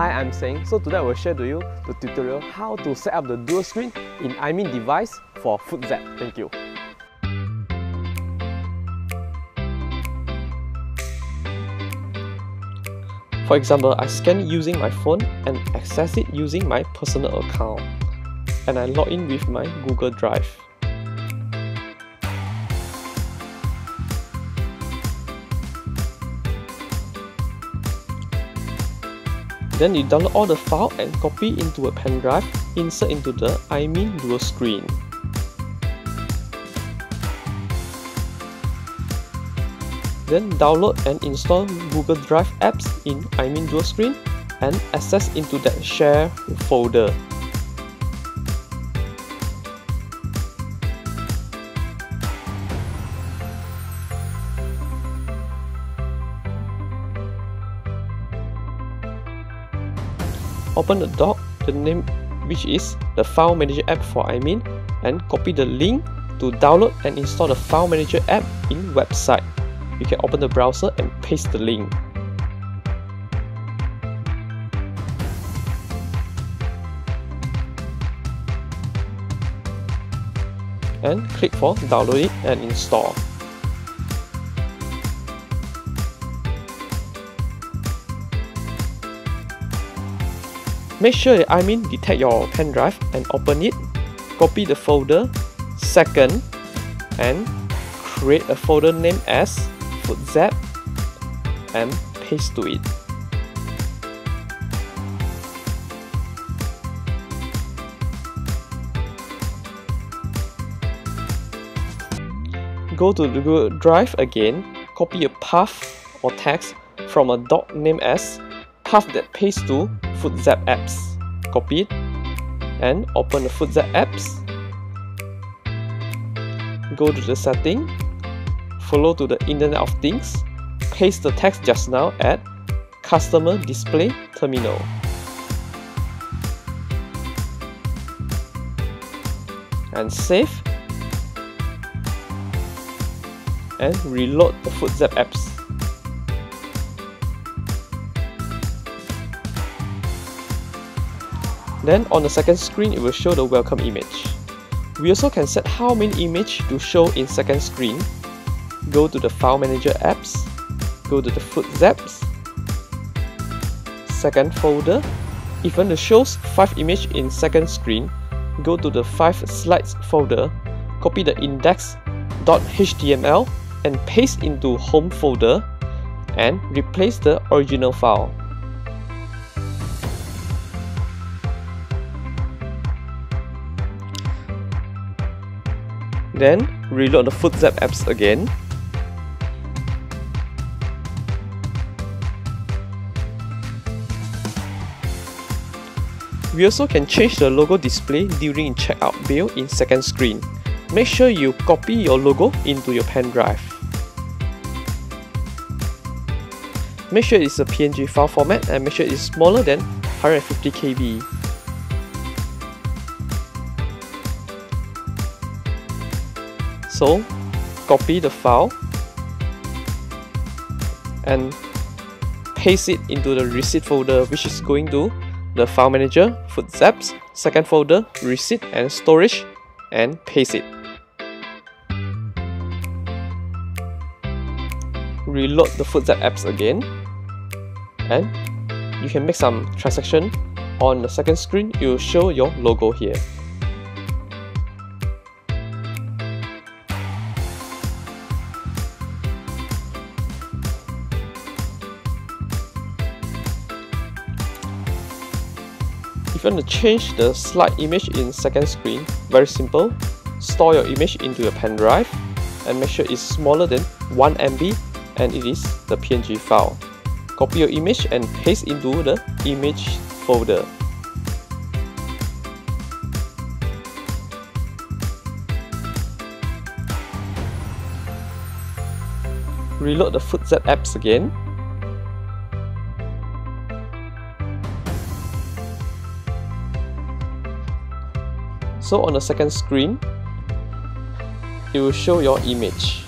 Hi, I'm Seng. So today I will share to you the tutorial how to set up the dual screen in iMin device for FoodZap. Thank you. For example, I scan it using my phone and access it using my personal account. And I log in with my Google Drive. Then you download all the file and copy into a pen drive, insert into the iMin dual screen. Then download and install Google Drive apps in iMin dual screen and access into that share folder. Open the doc, the name which is the File Manager app for iMin and copy the link to download and install the File Manager app in website. You can open the browser and paste the link. And click for download it and install. Make sure that iMin detect your pen drive and open it. Copy the folder, second, and create a folder named as FoodZap and paste to it. Go to the Google Drive again, copy a path or text from a doc named as path that paste to FoodZap apps. Copy it and open the FoodZap apps. Go to the setting, follow to the Internet of Things, paste the text just now at Customer Display Terminal. And save and reload the FoodZap apps. Then on the second screen, it will show the welcome image. We also can set how many image to show in second screen. Go to the File Manager apps, go to the Food Zaps, second folder. Even the shows 5 image in second screen, go to the 5 slides folder, copy the index.html and paste into home folder and replace the original file. Then reload the FoodZap apps again. We also can change the logo display during checkout bill in second screen. Make sure you copy your logo into your pen drive. Make sure it's a PNG file format and make sure it's smaller than 150 KB. So copy the file and paste it into the receipt folder which is going to the file manager, FoodZaps, second folder, receipt and storage and paste it. Reload the FoodZap apps again and you can make some transaction on the second screen, it will show your logo here. If you want to change the slide image in second screen, very simple. Store your image into your pen drive and make sure it's smaller than 1 MB and it is the PNG file. Copy your image and paste into the image folder. Reload the FoodZap apps again So on the second screen, it will show your image.